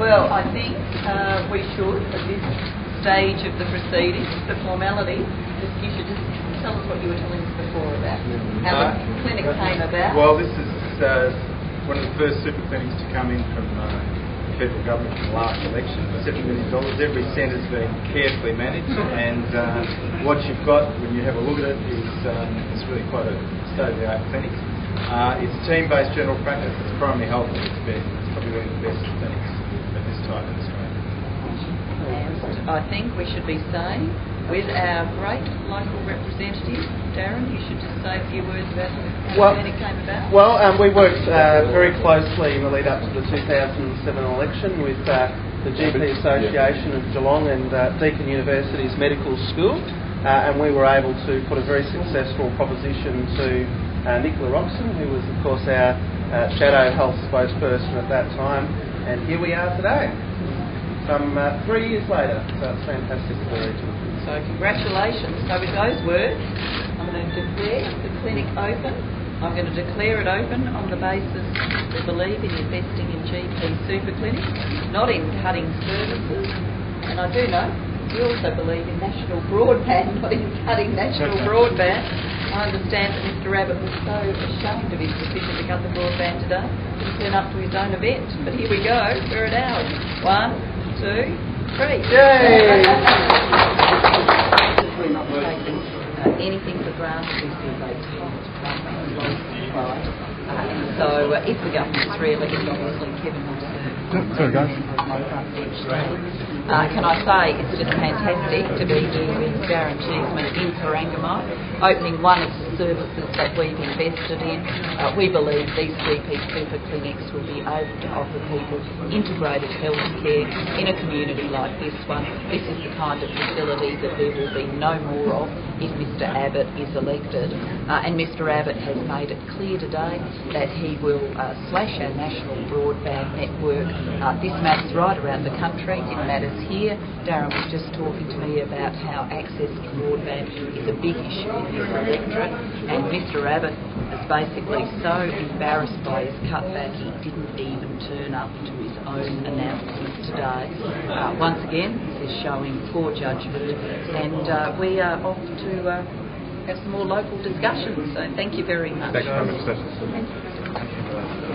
Well, I think uh, we should, at this stage of the proceedings, the formality, just, you should just tell us what you were telling us before about how Uh, the clinic came about. Well, this is uh, one of the first super clinics to come in from uh, the federal government in the last election. Seven million dollars. Every cent has been carefully managed, and uh, what you've got when you have a look at it is um, it's really quite a state-of-the-art clinic. Uh, it's team-based general practice. It's primary health its best. It's probably one of the best clinics of this type in Australia. And I think we should be saying, with our great local representative, Darren, you should just say a few words about how Well- the clinic came about. Well, um, we worked uh, very closely in the lead up to the 2007 election with uh, the GP Association of Geelong and uh, Deakin University's Medical School, uh, and we were able to put a very successful proposition to uh, Nicola Roxon, who was, of course, our uh, shadow health spokesperson at that time, and here we are today, some uh, three years later. So it's fantastic region. So congratulations. So with those words, I'm going to declare the clinic open. I'm going to declare it open on the basis we believe in investing in GP super clinics, not in cutting services. And I do know we also believe in national broadband, not in cutting national broadband. I understand that Mr Abbott was so ashamed of his decision to cut the broadband today. Didn't turn up to his own event. But here we go. We're at ours. One, two, three. Yay! We're not taking uh, anything for granted. We see they told uh, so uh, if the government's re-elected, obviously Kevin will serve. Sorry, guys. Uh, can I say it's just fantastic to be here with Darren Cheeseman in Corangamite, opening one of the services that we've invested in. Uh, we believe these GP super clinics will be able to offer people integrated health care in a community like this one. This is the kind of facility that there will be no more of if Mr Abbott is elected. Uh, and Mr Abbott has made it clear today that he will uh, slash our national broadband network. Uh, this matters right around the country. It matters here. Darren was just talking to me about how access to broadband is a big issue in his electorate. And Mr Abbott is basically so embarrassed by his cutback he didn't even turn up to his own announcement today. Uh, once again, this is showing poor judgment. And uh, we are off to uh, have some more local discussions. So thank you very much. Very much.